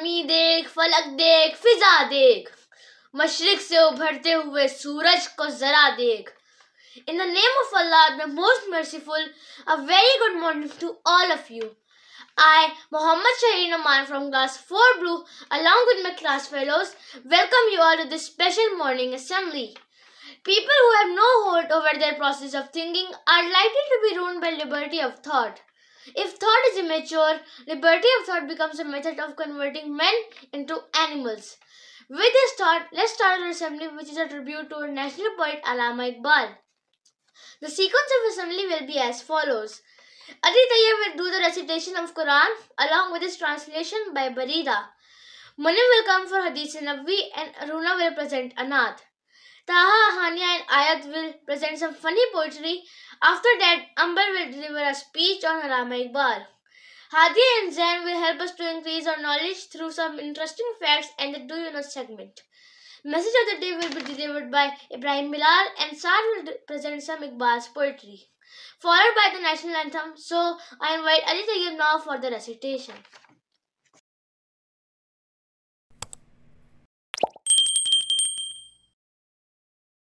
जमी देख फलक देख फिजा देख मशरिक से उभरते हुए सूरज को जरा देख In the name of Allah, the most merciful, a very good morning to all of you. I, Muhammad Shaheen Aman from class 4 Blue, along with my class fellows, welcome you all to this special morning assembly. People who have no hold over their process of thinking are likely to be ruined by liberty of thought. If thought is immature, liberty of thought becomes a method of converting men into animals. With this thought, let's start our assembly, which is a tribute to our national poet Allama Iqbal. The sequence of assembly will be as follows. Adi Tayyab will do the recitation of Quran along with its translation by Barida. Munim will come for Hadith Nabi and Aruna will present Anath. Taha, and Ayat will present some funny poetry. After that, Amber will deliver a speech on Allama Iqbal. Hadi and Zain will help us to increase our knowledge through some interesting facts and the Do You Know segment. Message of the day will be delivered by Ibrahim Bilal and Saad will present some Iqbal's poetry, followed by the national anthem. So I invite Ali Tayyib now for the recitation.